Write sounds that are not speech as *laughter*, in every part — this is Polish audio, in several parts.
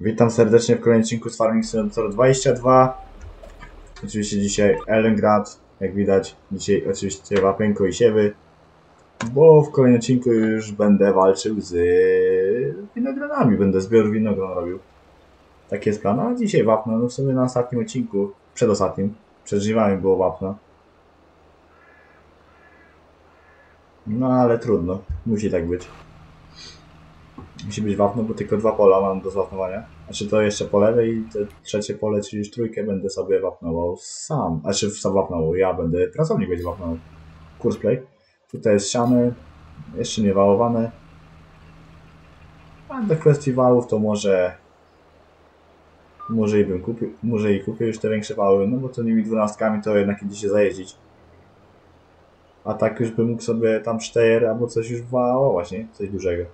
Witam serdecznie w kolejnym odcinku z Farming Simulator 22. Oczywiście dzisiaj Ellengrad, jak widać. Dzisiaj oczywiście Wapenko i Siewy. Bo w kolejnym odcinku już będę walczył z winogronami. Będę zbiór winogron robił. Taki jest plan. A dzisiaj wapno. No w sumie na ostatnim odcinku, przedostatnim, przed żniwami było wapno. No ale trudno. Musi tak być. Musi być wapno, bo tylko dwa pola mam do zwapnowania. Znaczy to jeszcze po lewej i trzecie pole, czyli już trójkę będę sobie wapnował sam. Znaczy sam wapnował, ja będę, pracownik będzie wapnował. Kursplay. Tutaj jest siane, jeszcze nie wałowane. A do kwestii wałów to może... Może i bym kupił, może i kupię już te większe wały, no bo to nimi dwunastkami to jednak idzie się zajeździć. A tak już bym mógł sobie tam cztery albo coś już wałować, nie? Coś dużego.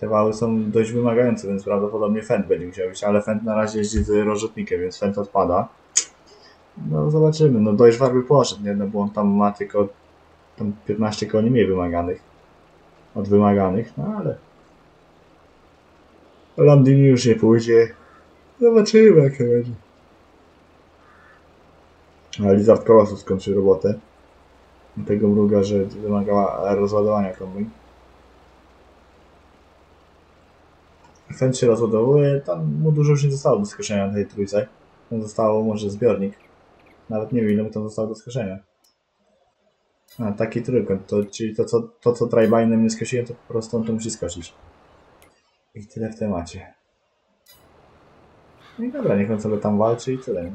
Te wały są dość wymagające, więc prawdopodobnie Fend będzie musiał być, ale Fend na razie jeździ z rozrzutnikiem, więc Fend odpada. No zobaczymy, no dość by poszedł, nie? No bo on tam ma tylko tam 15 koni mniej wymaganych. Od wymaganych, no ale... Landini już nie pójdzie. Zobaczymy jak to będzie. A Lizard Colossus skończy robotę. Tego mruga, że wymagała rozładowania kombin. Fent się rozładowuje, tam mu dużo już nie zostało do skoszenia na tej trójce. Tam zostało może zbiornik. Nawet nie wiem ile mu tam zostało do skoszenia. A, taki trójkąt, to, czyli to co, to, co tribinem nie skosiłem, to po prostu on to musi skosić. I tyle w temacie. No i dobra, niech on sobie tam walczy i tyle.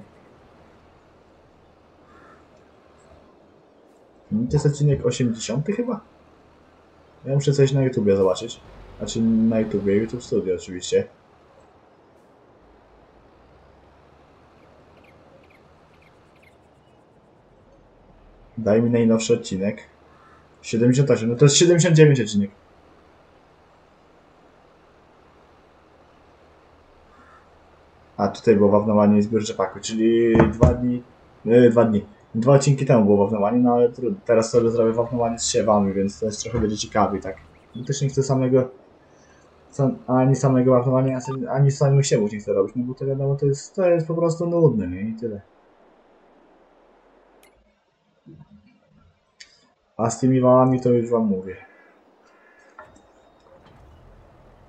To jest odcinek 80 chyba? Ja muszę coś na YouTubie zobaczyć. Znaczy na YouTubie, YouTube Studio oczywiście. Daj mi najnowszy odcinek. 78, no to jest 79 odcinek. A tutaj było wawnowanie i zbiór rzepaku, czyli dwa dni, yy, dwa dni. Dwa odcinki temu było wawnowanie, no ale. Teraz sobie zrobię wawnowanie z siewami, więc to jest trochę będzie ciekawiej, tak. I też nie chcę samego sam, ani samego wapnowania, ani- samych siewów nie chcę robić, no bo to wiadomo, to jest, to jest po prostu nudne, nie? I tyle. A z tymi wałami to już wam mówię.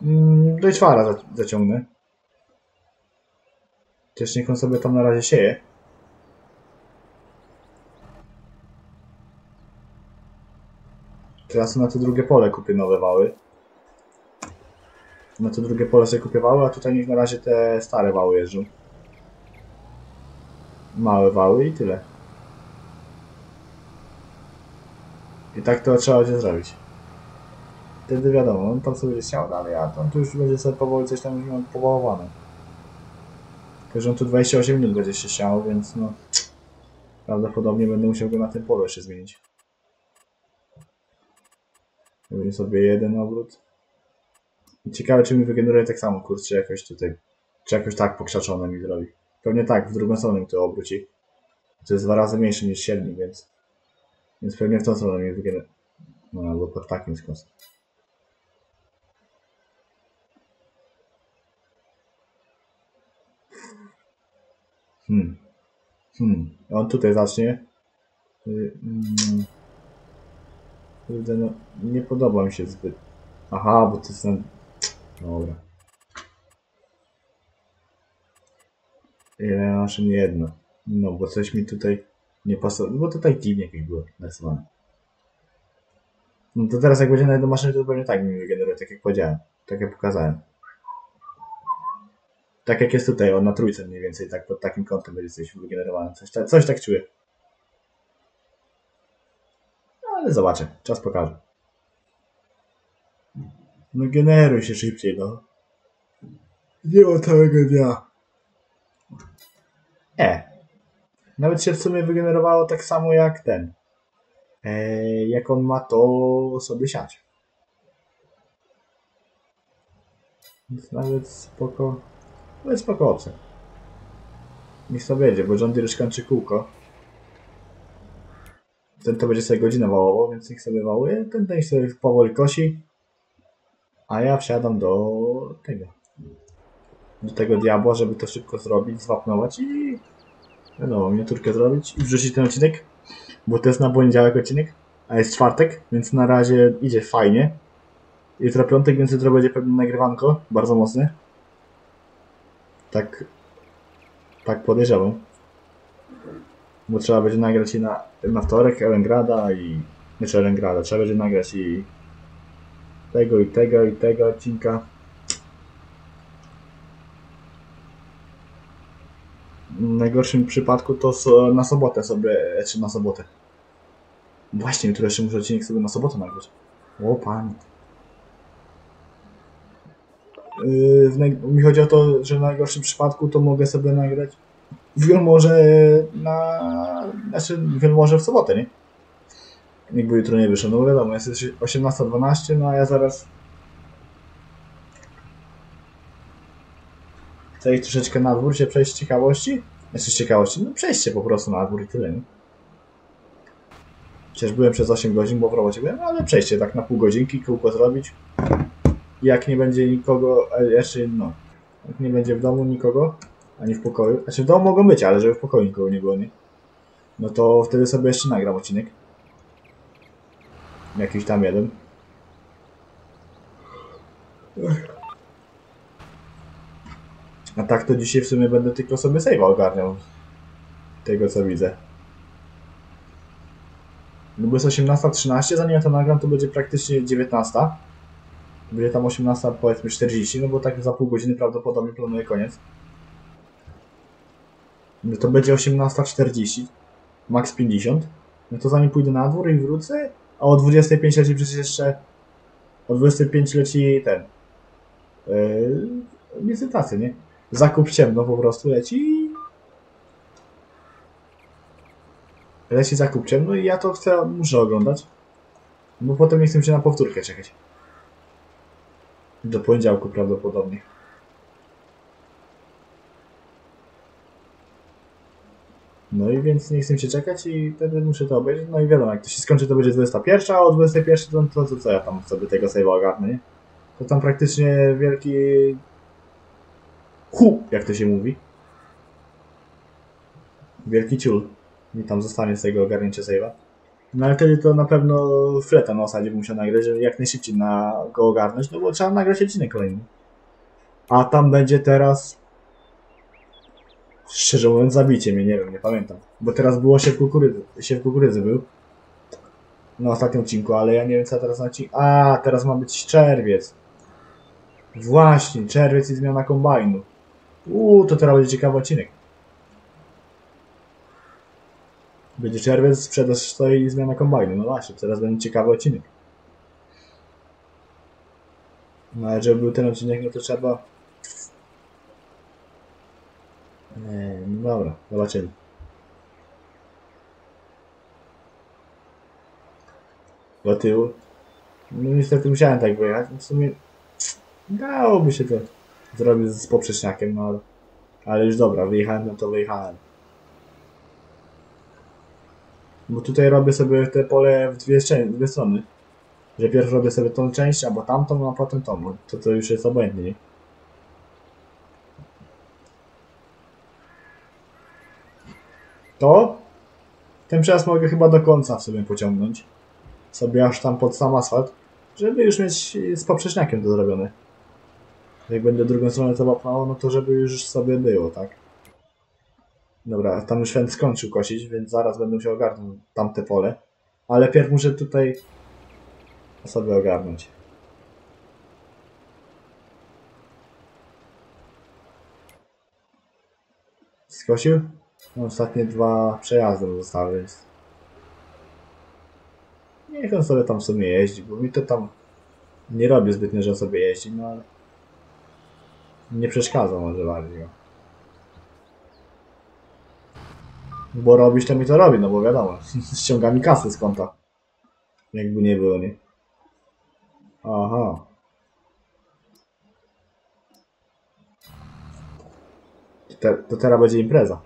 Mm, do czwara za, zaciągnę. Też niech on sobie tam na razie sieje. Teraz na to drugie pole kupię nowe wały. Na to drugie pole sobie kupię wały, a tutaj niech na razie te stare wały jeżdżą. Małe wały i tyle. I tak to trzeba będzie zrobić. Wtedy wiadomo, on tam sobie będzie chciał, no ale ja tam tu już będzie sobie powoli coś tam już powołowane. Tylko, że on tu 28 minut będzie się chciał, więc no... Prawdopodobnie będę musiał go na tym polu jeszcze zmienić. Robię sobie jeden obrót. Ciekawe, czy mi wygeneruje tak samo kurs, czy jakoś tutaj, czy jakoś tak pokrzaczone mi zrobi. Pewnie tak, w drugą stronę mi to obróci. To jest dwa razy mniejszy niż średni, więc, więc pewnie w tą stronę mi wygeneruje. No, albo pod takim skosem. Hmm. Hmm. On tutaj zacznie. Y, mm. Kurde, no, nie podoba mi się zbyt. Aha, bo to jest ten... Dobra. Ile masz nie jedno. No, bo coś mi tutaj nie pasowało. No, bo tutaj dziwnie jakieś było narysowane. No to teraz jak będzie na jedną maszynę, to pewnie tak mi wygeneruje, tak jak powiedziałem. Tak jak pokazałem. Tak jak jest tutaj, on na trójce mniej więcej, tak pod takim kątem będzie coś wygenerowane. Coś, ta, coś tak czuję. Ale zobaczę, czas pokaże. No generuj się szybciej, no. Nie ma całego dnia. E. Nawet się w sumie wygenerowało tak samo jak ten. E, jak on ma to sobie siać. Więc nawet spoko. Nawet spoko opcja. Niech sobie jedzie, bo John Deere już kończy kółko. Ten to będzie sobie godzinę wałował, więc niech sobie wałuje. Ten, ten sobie powoli kosi. A ja wsiadam do tego. Do tego diabła, żeby to szybko zrobić, zwapnować i wiadomo, miniaturkę zrobić i wrzucić ten odcinek. Bo to jest na poniedziałek odcinek, a jest czwartek, więc na razie idzie fajnie. Jutro piątek, więc jutro będzie pewnie nagrywanko, bardzo mocne. Tak, tak podejrzewam. Bo trzeba będzie nagrać i na, na wtorek Elengrada i... Znaczy Elengrada, trzeba będzie nagrać i tego i tego i tego odcinka. W najgorszym przypadku to na sobotę sobie, czy na sobotę. Właśnie, jutro jeszcze muszę odcinek sobie na sobotę nagrać. O pan. Yy, w. Mi chodzi o to, że w najgorszym przypadku to mogę sobie nagrać wielmoże na... Znaczy wielmoże w sobotę, nie? Jakby jutro nie wyszło, no wiadomo, jest 18.12, no a ja zaraz chcę iść troszeczkę na dwór, się przejść z ciekawości. Znaczy z ciekawości, no przejście po prostu na dwór i tyle, nie? Przecież byłem przez 8 godzin, bo w robocie byłem, ale przejście tak na pół godzinki, kółko zrobić. Jak nie będzie nikogo, e, jeszcze no, jak nie będzie w domu nikogo, ani w pokoju, znaczy w domu mogą być, ale żeby w pokoju nikogo nie było, nie? No to wtedy sobie jeszcze nagram odcinek. Jakiś tam jeden. A tak to dzisiaj w sumie będę tylko sobie save'a ogarniał. Tego co widzę. No bo jest 18.13, zanim ja to nagram to będzie praktycznie 19. Będzie tam 18 powiedzmy 40, no bo tak za pół godziny prawdopodobnie planuję koniec. No to będzie 18.40, max 50. No to zanim pójdę na dwór i wrócę, a o 25 leci przecież jeszcze. O 25 leci ten. Yy, licytacje, nie? Zakup ciemno po prostu leci. Leci zakup ciemno i ja to chcę, muszę oglądać. Bo potem nie chcę się na powtórkę czekać. Do poniedziałku prawdopodobnie. No i więc nie chcę się czekać i wtedy muszę to obejrzeć. No i wiadomo, jak to się skończy, to będzie 21, a o 21 to, to co ja tam sobie tego save'a ogarnę? To tam praktycznie wielki... Hu, jak to się mówi. Wielki ciul mi tam zostanie z tego ogarnięcia save'a. No ale wtedy to na pewno fleta na osadzie bym musiał nagrać, żeby jak najszybciej na go ogarnąć, no bo trzeba nagrać odcinek kolejny. A tam będzie teraz Szczerze mówiąc, zabicie mnie, nie wiem, nie pamiętam. Bo teraz było się w kukurydzy, się w kukurydzy był. Na ostatnim odcinku, ale ja nie wiem co teraz na odcinku. A, teraz ma być czerwiec. Właśnie, czerwiec i zmiana kombajnu. Uuu, to teraz będzie ciekawy odcinek. Będzie czerwiec, sprzedaż stoi i zmiana kombajnu. No właśnie, teraz będzie ciekawy odcinek. No ale żeby był ten odcinek, no to trzeba nie, no dobra, zobaczymy. Do tyłu. No niestety musiałem tak wyjechać. W sumie dałoby się to zrobić z poprzeczniakiem, no ale, ale już dobra, wyjechałem, no to wyjechałem. Bo tutaj robię sobie te pole w dwie, dwie strony. Że pierw robię sobie tą część, albo tamtą, a potem tą. To to już jest obojętnie, to ten przejazd mogę chyba do końca sobie pociągnąć. Sobie aż tam pod sam asfalt, żeby już mieć z poprzeczniakiem to zrobione. Jak będę drugą stronę to wapnało, no to żeby już sobie było, tak? Dobra, tam już Fent skończył kosić, więc zaraz będę musiał ogarnąć tamte pole. Ale pierw muszę tutaj sobie ogarnąć. Skosił? Ostatnie dwa przejazdy zostały. Niech on sobie tam w sumie jeździ, bo mi to tam nie robi zbytnio, że on sobie jeździ, no ale... Nie przeszkadza może bardziej. Bo robić to mi to robi, no bo wiadomo, *laughs* ściąga mi kasy z konta. Jakby nie było, nie? Aha. To, te, to teraz będzie impreza.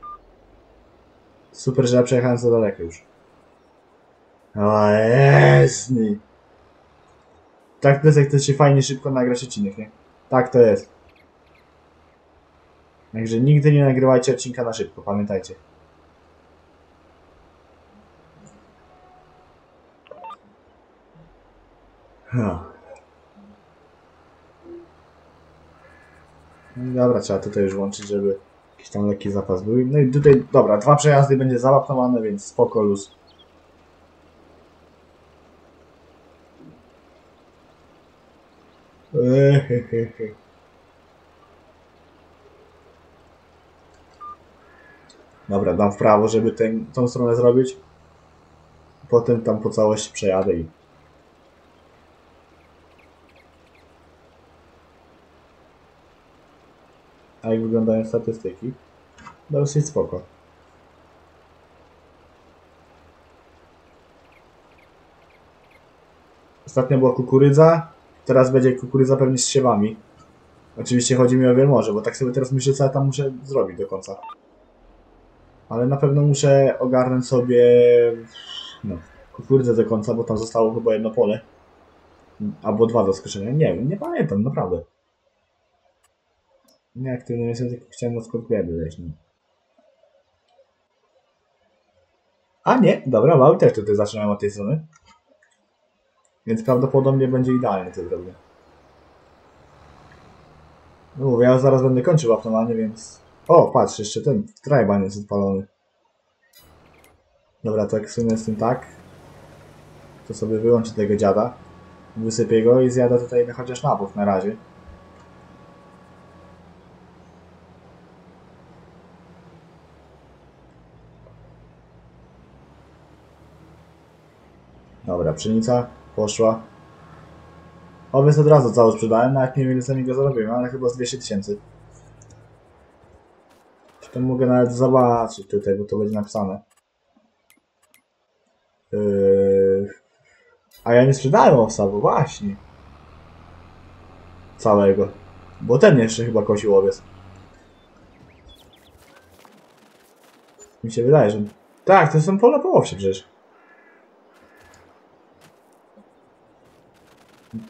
Super, że ja przejechałem za daleko już. O, jasny. Tak to jest, jak chcecie fajnie szybko nagrać odcinek, nie? Tak to jest. Także nigdy nie nagrywajcie odcinka na szybko, pamiętajcie. Ha. No dobra, trzeba tutaj już włączyć, żeby jakiś tam lekki zapas był. No i tutaj, dobra, dwa przejazdy będzie zawapnowane, więc spoko, luz. *laughs* Dobra, dam w prawo, żeby ten, tą stronę zrobić. Potem tam po całości przejadę i... Jak wyglądają statystyki? Dosyć spoko. Ostatnio była kukurydza, teraz będzie kukurydza pewnie z siewami. Oczywiście chodzi mi o wielmoże, bo tak sobie teraz myślę, co ja tam muszę zrobić do końca. Ale na pewno muszę ogarnąć sobie no, kukurydzę do końca, bo tam zostało chyba jedno pole. Albo dwa do skoszenia. Nie wiem, nie pamiętam, naprawdę. Nieaktywny jestem, tylko chciałem na skok gleby wejść. No. A nie, dobra, mały też tutaj zaczynałem od tej strony. Więc prawdopodobnie będzie idealnie to zrobię. No mówię, ja zaraz będę kończył optymalnie, więc... O, patrz, jeszcze ten trajban jest odpalony. Dobra, tak w sumie z tym tak. To sobie wyłączę tego dziada. Wysypię go i zjada tutaj chociaż napów na razie. Dobra, pszenica poszła. Owiec od razu cały sprzedałem, nawet nie wiem ile za niego zarobiłem, ale chyba z 200 tysięcy. To mogę nawet zobaczyć tutaj, bo to będzie napisane. Yy... A ja nie sprzedałem owsa, bo właśnie. Całego. Bo ten jeszcze chyba kosił owiec. Mi się wydaje, że... Tak, to są pola po owsie przecież.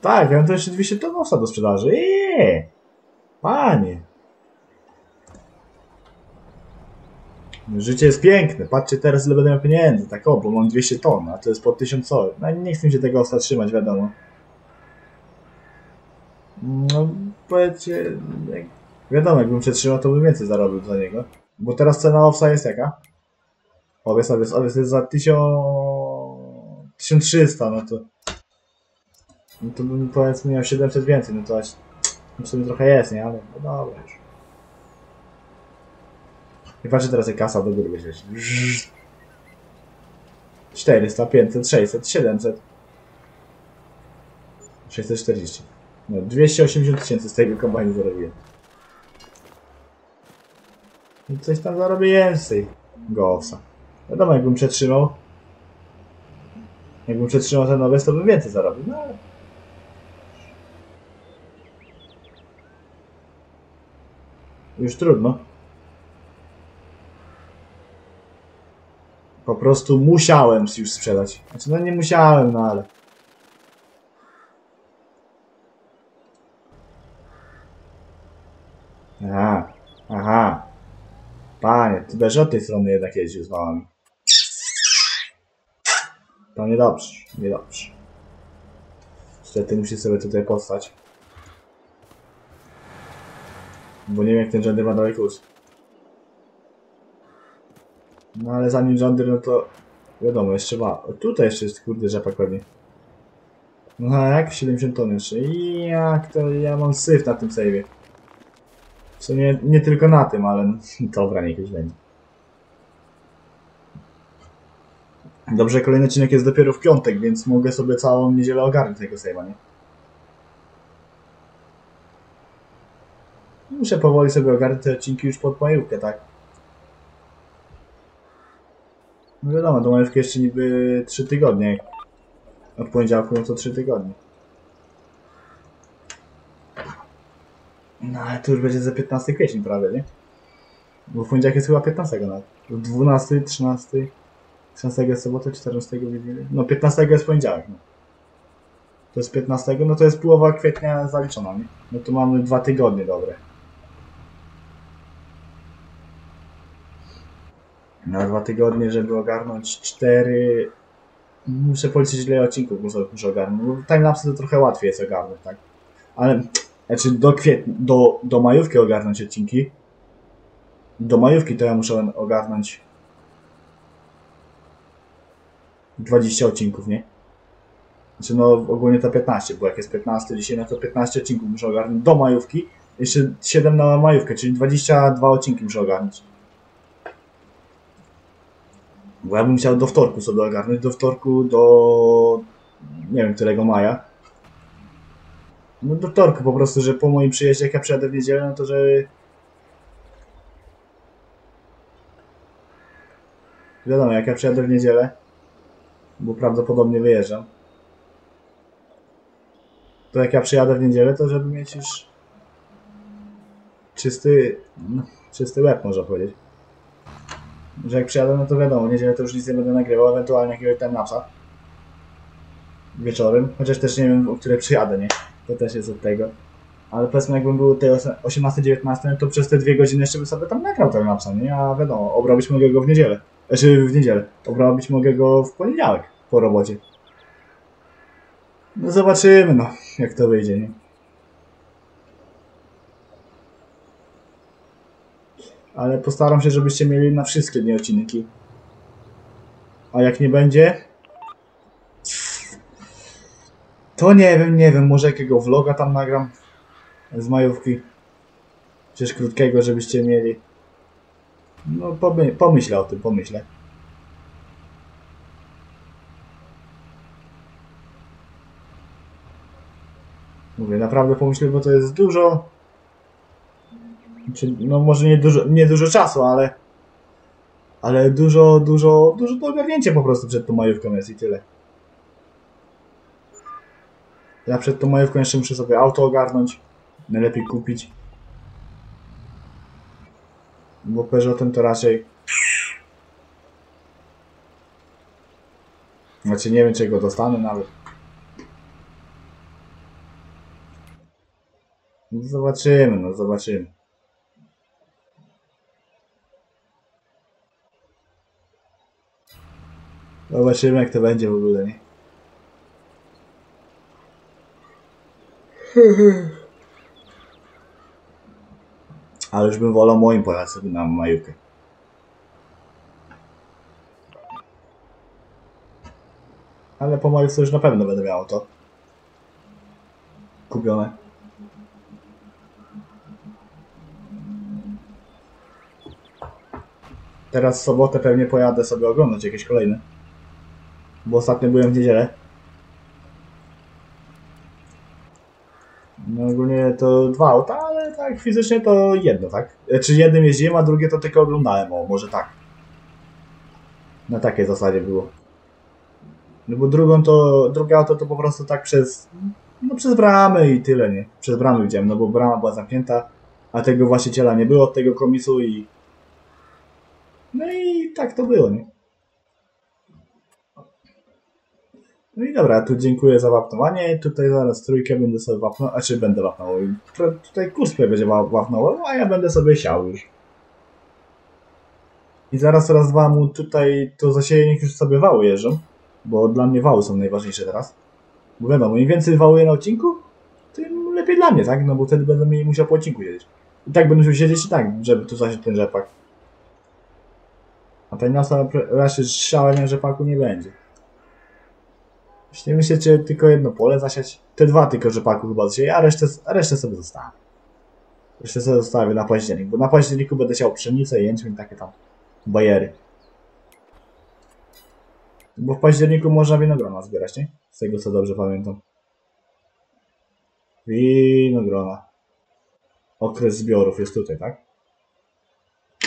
Tak, ja tu jeszcze 200 ton owsa do sprzedaży. Eee! Panie! Życie jest piękne. Patrzcie teraz, ile będę miał pieniędzy. Tak o, bo mam 200 ton, a to jest po 1000 co. No nie chcę się tego owsa trzymać, wiadomo. No, powiedzcie... Jak... Wiadomo, jakbym przetrzymał, to bym więcej zarobił za niego. Bo teraz cena owsa jest jaka? Owiec, owiec, owiec jest za 1000... 1300, no to... No to bym powiedzmy miał 700 więcej, no to aż w sumie trochę jest, nie? Ale no dobra już. I patrzę teraz jak kasa do góry będzie. 400, 500, 600, 700. 640. No, 280 tysięcy z tego kombajnu zarobiłem. I coś tam zarobię więcej. Gosa. Wiadomo, jakbym przetrzymał. Jakbym przetrzymał ten nowy, to bym więcej zarobił. No ale... Już trudno. Po prostu musiałem już sprzedać. Znaczy, no nie musiałem, no ale... Aha, aha. Panie, ty też od tej strony jednak jeździł z wałami. To niedobrze, niedobrze. Niestety musi sobie tutaj postać. Bo nie wiem jak ten Jandyr ma dalej kurs. No ale zanim Jandyr, no to wiadomo, jeszcze ma. Tutaj jeszcze jest kurde rzepak pewnie. No a jak? 70 ton jeszcze. I jak to ja mam syf na tym save'ie. W sumie nie tylko na tym, ale *laughs* dobra, niech już będzie. Dobrze, kolejny odcinek jest dopiero w piątek, więc mogę sobie całą niedzielę ogarnąć tego save'a, nie? Muszę powoli sobie ogarnąć te odcinki już pod majówkę, tak? No wiadomo, do majówki jeszcze niby 3 tygodnie. Od poniedziałku no to 3 tygodnie. No ale to już będzie za 15 kwiecień prawie, nie? Bo w poniedziałek jest chyba 15 nawet. 12, 13, 13 jest sobota, 14 widzimy. No 15 jest poniedziałek, no. To jest 15, no to jest połowa kwietnia zaliczona, nie? No to mamy dwa tygodnie dobre. Na dwa tygodnie, żeby ogarnąć cztery... Muszę policzyć ile odcinków muszę, muszę ogarnąć, bo timelapse to trochę łatwiej jest ogarnąć, tak? Ale, znaczy do kwietnia, do, do majówki ogarnąć odcinki. Do majówki to ja muszę ogarnąć 20 odcinków, nie? Znaczy no ogólnie to 15, bo jak jest 15 dzisiaj, no to 15 odcinków muszę ogarnąć do majówki. Jeszcze 7 na majówkę, czyli 22 odcinki muszę ogarnąć. Bo ja bym chciał do wtorku sobie ogarnąć, do wtorku do... nie wiem którego maja. No do wtorku po prostu, że po moim przyjeździe, jak ja przyjadę w niedzielę, no to że... Wiadomo, jak ja przyjadę w niedzielę, bo prawdopodobnie wyjeżdżam, to jak ja przyjadę w niedzielę, to żeby mieć już czysty, no, czysty łeb, można powiedzieć. Że jak przyjadę, no to wiadomo, niedzielę to już nic nie będę nagrywał, ewentualnie jakiegoś timelapsa wieczorem, chociaż też nie wiem, o której przyjadę, nie? To też jest od tego. Ale powiedzmy, jakbym był tej 18-19, to przez te dwie godziny jeszcze bym sobie tam nagrał timelapsa, nie? A wiadomo, obrałbyś mogę go w niedzielę. Znaczy w niedzielę. Obrałbyś mogę go w poniedziałek po robocie. No zobaczymy, no, jak to wyjdzie, nie? Ale postaram się, żebyście mieli na wszystkie dni odcinki. A jak nie będzie, to nie wiem, nie wiem, może jakiego vloga tam nagram z majówki. Przecież krótkiego, żebyście mieli. No, pomy pomyślę o tym, pomyślę. Mówię, naprawdę pomyślę, bo to jest dużo. No może nie dużo, nie dużo czasu, ale. Ale dużo, dużo, dużo do ogarnięcia po prostu przed tą majówką jest i tyle. Ja przed tą majówką jeszcze muszę sobie auto ogarnąć. Najlepiej kupić. Bo Peugeotem to raczej... Znaczy nie wiem, czy go dostanę nawet. No zobaczymy, no zobaczymy. Zobaczymy jak to będzie w ogóle, nie? Ale już bym wolał moim pojechać sobie na majówkę. Ale po majówce już na pewno będę miał to. Kupione. Teraz w sobotę pewnie pojadę sobie oglądać jakieś kolejne. Bo ostatnio byłem w niedzielę. No ogólnie to dwa auta, ale tak fizycznie to jedno, tak? Czy jednym jeździłem, a drugie to tylko oglądałem, o może tak. Na takiej zasadzie było. No bo drugą to, drugie auto to po prostu tak przez, no przez bramę i tyle, nie? Przez bramę widziałem, no bo brama była zamknięta, a tego właściciela nie było tego komisu i... No i tak to było, nie? No i dobra, tu dziękuję za wapnowanie. Tutaj zaraz trójkę będę sobie wapnął, a czy będę wapnął. Tutaj kurspę będzie wapnął, a ja będę sobie siał już. I zaraz raz dwa mu tutaj to zasieje, niech już sobie wały jeżdżą. Bo dla mnie wały są najważniejsze teraz. Bo wiadomo, im więcej wałuje na odcinku, tym lepiej dla mnie, tak? No bo wtedy będę musiał po odcinku siedzieć. I tak będę musiał siedzieć i tak, żeby tu zasiąść ten rzepak. A ten nasa raczej siałem rzepaku nie będzie. Właśnie myślę, czy tylko jedno pole zasiać. Te dwa tylko rzepaku chyba zasieję, a resztę, resztę sobie zostawię. Resztę sobie zostawię na październik, bo na październiku będę siał pszenicę, jęczmień, takie tam bajery. Bo w październiku można winogrona zbierać, nie? Z tego co dobrze pamiętam. Winogrona. Okres zbiorów jest tutaj, tak?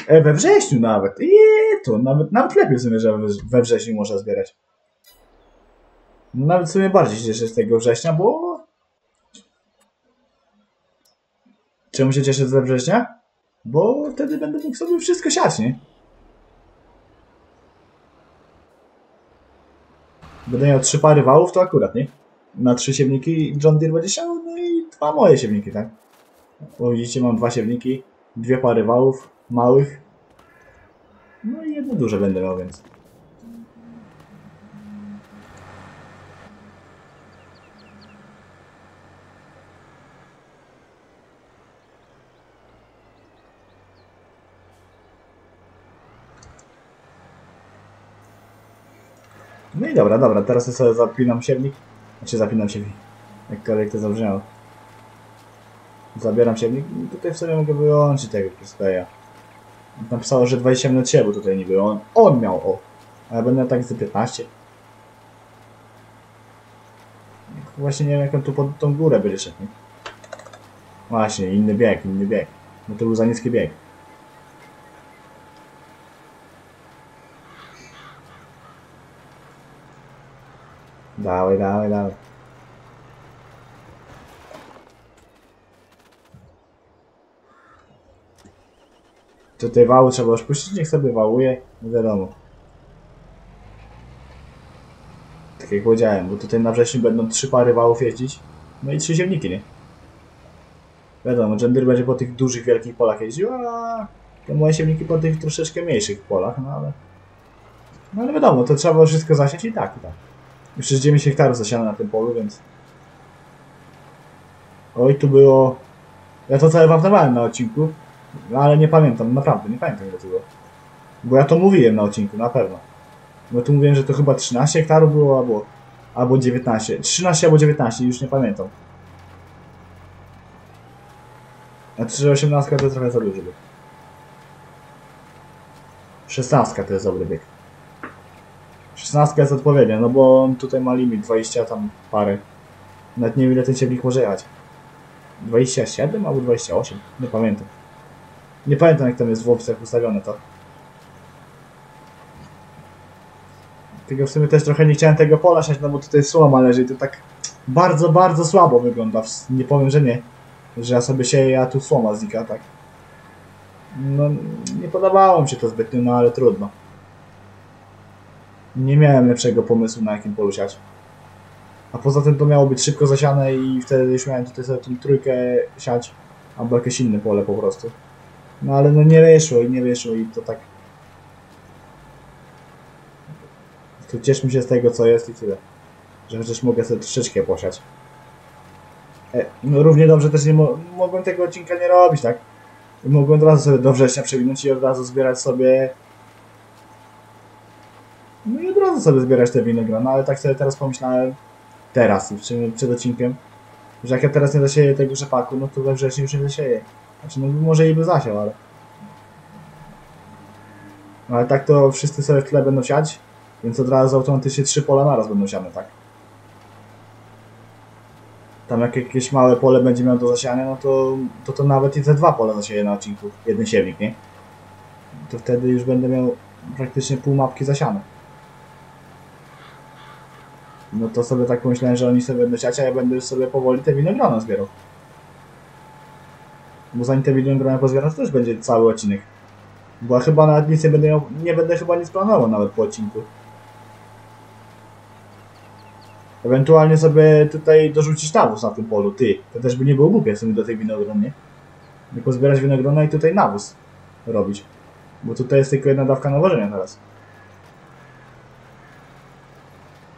E, we wrześniu nawet. Jeee, to nawet, nawet lepiej w sumie, że we wrześniu można zbierać. No Nawet w sumie bardziej się cieszę z tego września, bo... Czemu się cieszę ze września? Bo wtedy będę mógł sobie wszystko siać, nie? Będę miał trzy pary wałów, to akurat, nie? na trzy siewniki John Deere będzie siał, no i dwa moje siewniki, tak? Bo widzicie, mam dwa siewniki, dwie pary wałów małych, no i jedno duże będę miał, więc... No i dobra, dobra, teraz ja sobie zapinam siewnik. Znaczy zapinam siewnik. Jakkolwiek to zabrzmiało. Zabieram siewnik i tutaj w sobie mogę wyłączyć tego displaya. Napisało, że 20 minut bo tutaj nie było. On, on miał, o. A ja będę tak za 15. Właśnie nie wiem jak on tu pod tą górę będzie szedł. nie? Właśnie, inny bieg, inny bieg. No to był za niski bieg. Dawaj, dawaj, dawaj. Tutaj wały trzeba już puścić, niech sobie wałuje, no wiadomo. Tak jak powiedziałem, bo tutaj na wrześniu będą trzy pary wałów jeździć, no i trzy ziemniki, nie? Wiadomo, Gendyr będzie po tych dużych, wielkich polach jeździł, a te moje siemniki po tych troszeczkę mniejszych polach, no ale... No ale wiadomo, to trzeba wszystko zasiać i tak, i tak. Już jest 9 hektarów zasiane na tym polu, więc... Oj, tu było... Ja to całe wam na odcinku, no, ale nie pamiętam, naprawdę, nie pamiętam ile to było. Bo ja to mówiłem na odcinku, na pewno. Bo tu mówiłem, że to chyba 13 hektarów było, albo, albo 19. 13 albo 19, już nie pamiętam. A 318 to trochę za bieg. 16 to jest dobry bieg. 16 jest odpowiednia, no bo on tutaj ma limit 20 tam parę. Nawet nie wiem ile ten cieplik może jechać. 27 albo 28, nie pamiętam. Nie pamiętam jak tam jest w opcjach ustawione to. Tylko w sumie też trochę nie chciałem tego pola siać, no bo tutaj słoma leży i to tak bardzo, bardzo słabo wygląda. Nie powiem, że nie. Że ja sobie sieję, a tu słoma znika, tak. No, nie podobało mi się to zbytnio, no ale trudno. Nie miałem lepszego pomysłu na jakim polu siać. A poza tym to miało być szybko zasiane i wtedy już miałem tutaj sobie tą trójkę siać. Albo jakieś inne pole po prostu. No ale no nie wyszło i nie wyszło i to tak... To cieszmy się z tego co jest i tyle. Że chociaż mogę sobie troszeczkę posiać. E, no równie dobrze też nie mo mogłem tego odcinka nie robić, tak? Mogłem od razu sobie do września przewinąć i od razu zbierać sobie... No razu sobie zbierać te winogrona, ale tak sobie teraz pomyślałem, teraz, czym- przed odcinkiem, że jak ja teraz nie zasieję tego rzepaku, no to we wrześniu już nie zasieję. Znaczy, no może i by zasiał, ale... No ale tak to wszyscy sobie w tle będą siać, więc od razu automatycznie trzy pola naraz będą siane, tak? Tam jak jakieś małe pole będzie miał do zasiania, no to, to to nawet i te dwa pola zasieje na odcinku, jeden siewnik, nie? To wtedy już będę miał praktycznie pół mapki zasiane. No to sobie tak pomyślałem, że oni sobie będą siać, a ja będę już sobie powoli te winogrona zbierał. Bo zanim te winogrona pozbieram, to też będzie cały odcinek. Bo ja chyba nawet nic nie będę miał, nie będę chyba nic planował nawet po odcinku. Ewentualnie sobie tutaj dorzucić nawóz na tym polu, ty. To też by nie było głupie w sumie do tej winogron, nie? Nie pozbierać winogrona i tutaj nawóz robić. Bo tutaj jest tylko jedna dawka nawożenia teraz.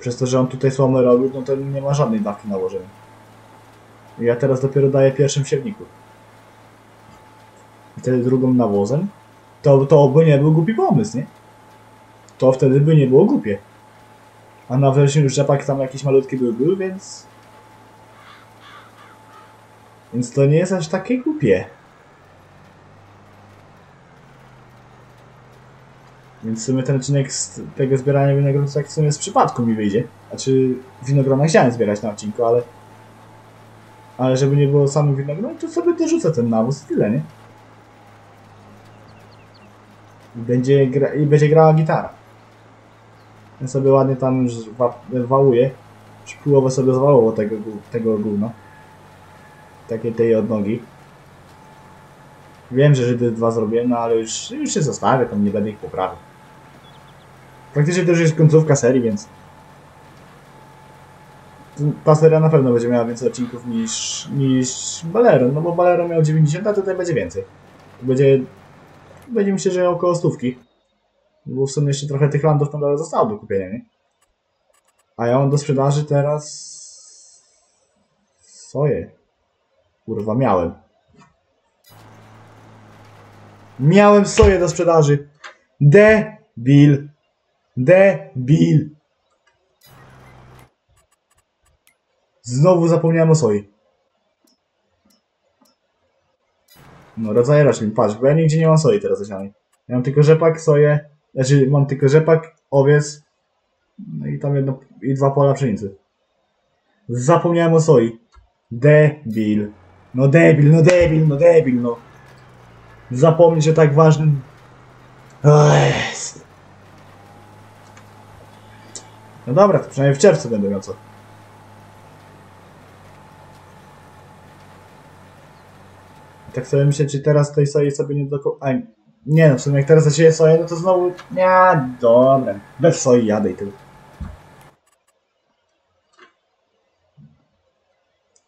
Przez to, że on tutaj słomę robił, no to nie ma żadnej dawki nawożenia. I ja teraz dopiero daję pierwszym siewniku. I wtedy drugą nawozem. To, to by nie był głupi pomysł, nie? To wtedy by nie było głupie. A na wrześniu rzepak tam jakiś malutki był, był, więc... Więc to nie jest aż takie głupie. Więc w sumie ten odcinek z tego zbierania winogron tak w sumie z przypadku mi wyjdzie. Znaczy winogrona chciałem zbierać na odcinku, ale... Ale żeby nie było samych winogron, to sobie dorzucę ten nawóz tyle, nie? I będzie, gra, i będzie grała gitara. Ja sobie ładnie tam już wa, wałuję. Szpółowo sobie zwałowo tego, tego gówna. Takiej tej odnogi. Wiem, że Żydy dwa zrobiłem, no ale już, już się zostawię, tam nie będę ich poprawił. Praktycznie to już jest końcówka serii, więc... ta seria na pewno będzie miała więcej odcinków niż, niż Balero, no bo Balero miał 90, a tutaj będzie więcej. Będzie, będzie myślę, że około stówki. Bo w sumie jeszcze trochę tych landów nadal zostało do kupienia, nie? A ja mam do sprzedaży teraz... Soję. Kurwa, miałem. Miałem soję do sprzedaży. Debil. Debil. Znowu zapomniałem o soi. No, rodzaje roślin, patrz, bo ja nigdzie nie mam soi teraz zasianej. Ja mam tylko rzepak, soję, znaczy mam tylko rzepak, owiec, no i tam jedno, i dwa pola pszenicy. Zapomniałem o soi. Debil. No debil, no debil, no debil, no. Zapomnieć o tak ważnym... O jest. No dobra, to przynajmniej w czerwcu będę miał co. Tak sobie myślę, czy teraz tej soi sobie nie doko... A, nie no, w sumie jak teraz zasieję soję, no to znowu... Nie, dobra. Bez soi jadę i tyle.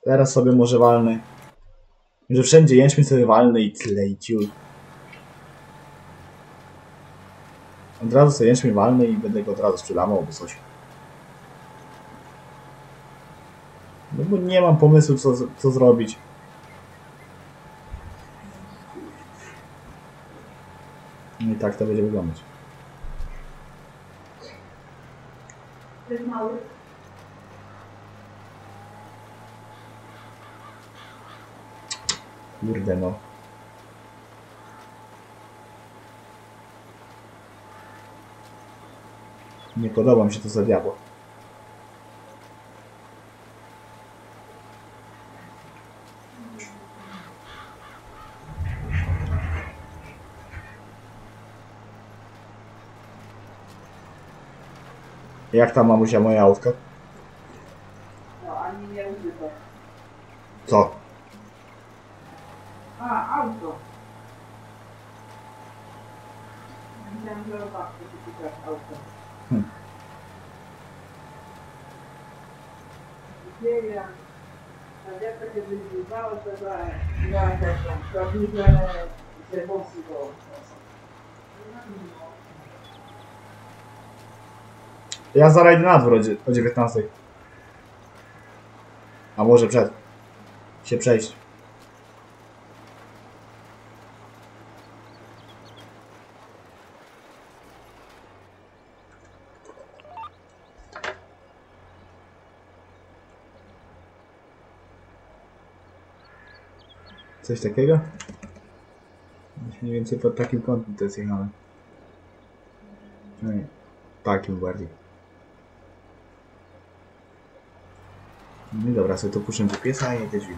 Teraz sobie może walny. Że wszędzie jęczmień sobie walny i tyle i. Od razu sobie jęczmień walny i będę go od razu sprzedawał albo coś. No bo nie mam pomysłu co, co zrobić. I tak to będzie wyglądać. Jest mały. Kurde no. Nie podoba mi się to za diabło. Jak tam mamusia moja autko? No, ani nie użyto. Co? A, auto. Myślałem, że robaki, że ty grasz auto. Hmm. Nie wiem. A ja takie wyzywała, to że miałem taką prawdziwe ze włosy do Ja zaraz idę na dwór o dzie- o 19. A może przed. Się przejść. Coś takiego? Mniej więcej pod takim kątem to jest jechane. Nie, takim bardziej. No i dobra, sobie to puszczę do piesa i drzwi. myć.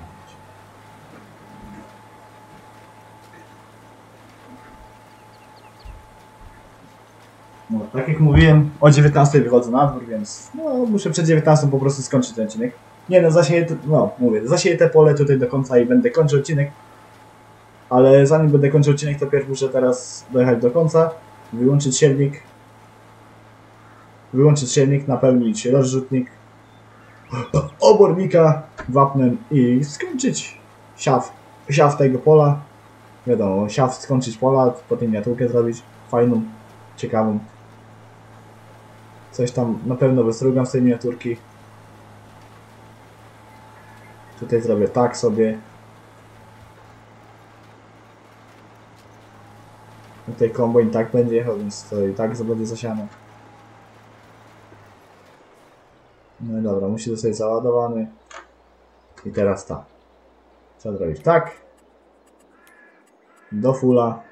No, tak jak mówiłem, o 19 wychodzę na dwór, więc no, muszę przed 19 po prostu skończyć ten odcinek. Nie no, zasieję, no mówię, zasieję te pole tutaj do końca i będę kończył odcinek. Ale zanim będę kończył odcinek, to pierw muszę teraz dojechać do końca, wyłączyć silnik, wyłączyć silnik, napełnić rozrzutnik, obornika wapnem i skończyć siaw, siaw tego pola. Wiadomo, siaw skończyć pola, potem miniaturkę zrobić fajną, ciekawą. Coś tam na pewno wystrugam z tej miniaturki. Tutaj zrobię tak sobie. Tutaj kombajn tak będzie jechał, więc to i tak będzie zasiane. No dobra, musi zostać załadowany. I teraz tak. Trzeba zrobić tak. Do fula.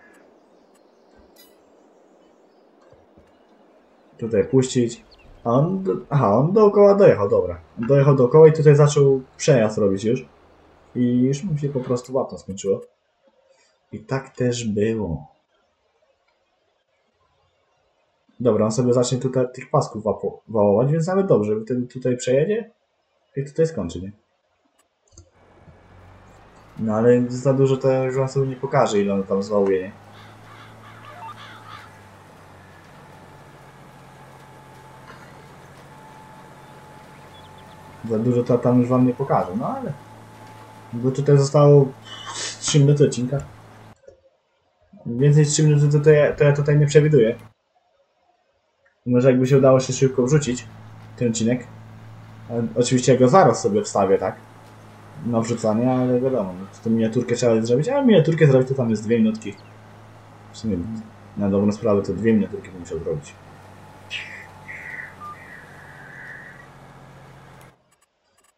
Tutaj puścić. A on, aha, on dookoła dojechał, dobra. Dojechał dookoła i tutaj zaczął przejazd robić już. I już mu się po prostu łatwo skończyło. I tak też było. Dobra, on sobie zacznie tutaj tych pasków wałować, więc nawet dobrze, wtedy tutaj przejedzie i tutaj skończy, nie? No ale za dużo to już on sobie nie pokaże, ile on tam zwałuje, nie? Za dużo to tam już wam nie pokażę, no ale... Bo tutaj zostało 3 minuty odcinka. Więcej niż 3 minuty to, to, ja, to ja tutaj nie przewiduję. Może jakby się udało się szybko wrzucić ten odcinek. Oczywiście ja go zaraz sobie wstawię, tak? Na wrzucanie, ale wiadomo, no, to miniaturkę trzeba zrobić, a miniaturkę zrobić to tam jest dwie minutki. W sumie na dobrą sprawę to dwie miniaturki bym musiał zrobić.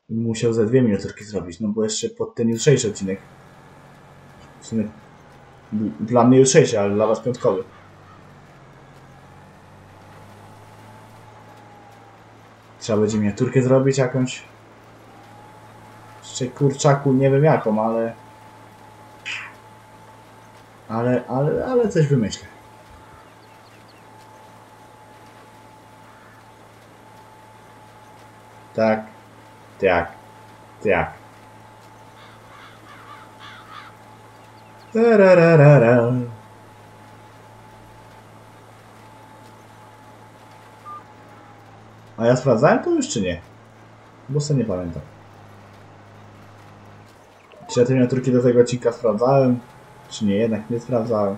Musiał ze dwie miniaturki zrobić, no bo jeszcze pod ten jutrzejszy odcinek. W sumie dla mnie jutrzejszy, ale dla was piątkowy. Trzeba będzie miniaturkę zrobić jakąś. Jeszcze kurczaku nie wiem jaką, ale... Ale, ale, ale coś wymyślę. Tak. Tak. Tak. Tararara. A ja sprawdzałem to już czy nie? Bo sobie nie pamiętam. Czy ja te miniaturki do tego odcinka sprawdzałem? Czy nie? Jednak nie sprawdzałem.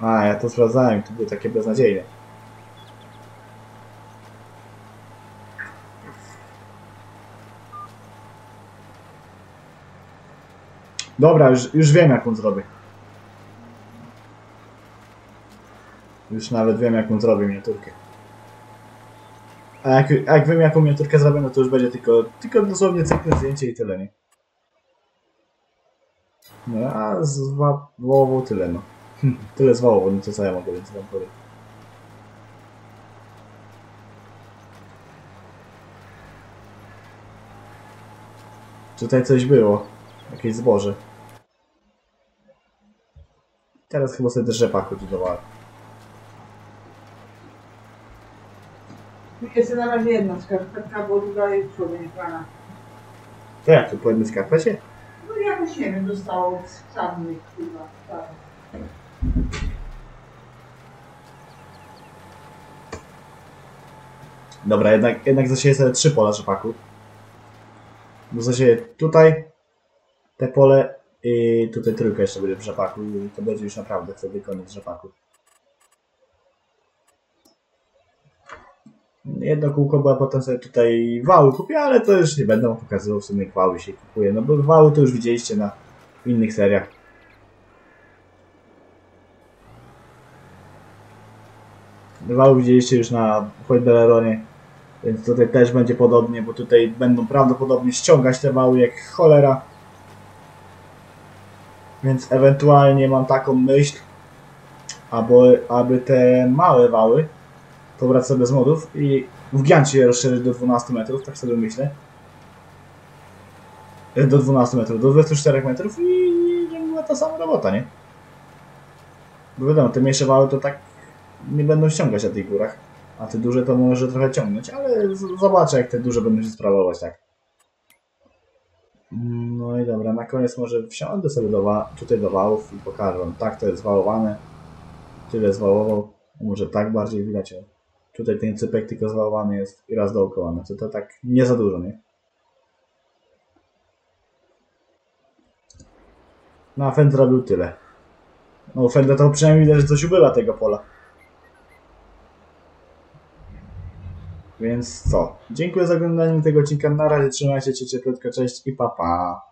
A, ja to sprawdzałem, to były takie beznadziejne. Dobra, już, już wiem jaką zrobię. Już nawet wiem jaką zrobię miniaturkę. A jak, jak wiem jaką miniaturkę zrobię, no to już będzie tylko, tylko dosłownie cykle zdjęcie i tyle, nie? No a z wołową tyle, no. tyle z wołową, no to co ja mogę więcej wam powiedzieć. Tutaj coś było. Jakieś zboże. Teraz chyba sobie też rzepaku budowałem. Jest na razie jedna skarpetka, bo druga jest przodu nie pana. To jak, to po jednej skarpecie? No jakoś nie wiem, dostało z czarnych chyba. Tak. Dobra, jednak, jednak zasieję sobie trzy pola rzepaku. Bo zasieję tutaj te pole i tutaj trójkę jeszcze będzie w rzepaku i to będzie już naprawdę wtedy koniec rzepaku. Jedno kółko, bo ja potem sobie tutaj wały kupię, ale to już nie będę pokazywał w sumie wały się kupuje, no bo wały to już widzieliście na innych seriach. Wały widzieliście już na Hojdeleronie, więc tutaj też będzie podobnie, bo tutaj będą prawdopodobnie ściągać te wały jak cholera. Więc ewentualnie mam taką myśl, aby, aby te małe wały pobrać sobie z modów i w giancie je rozszerzyć do 12 metrów, tak sobie myślę. E, Do 12 metrów, do 24 metrów i nie była ta sama robota, nie? Bo wiadomo, te mniejsze wały to tak nie będą ściągać na tych górach, a te duże to może trochę ciągnąć, ale zobaczę jak te duże będą się sprawować, tak. No i dobra, na koniec może wsiądę sobie do tutaj do wałów i pokażę wam. Tak, to jest wałowane. Tyle zwałował. Może tak bardziej widać. Tutaj ten cypek tylko zwałowany jest i raz dookoła. No to, to tak nie za dużo, nie? No a Fend zrobił tyle. No Fenda to przynajmniej widać, że coś ubywa tego pola. Więc co? Dziękuję za oglądanie tego odcinka. Na razie trzymajcie się cieplutko, cześć i pa pa.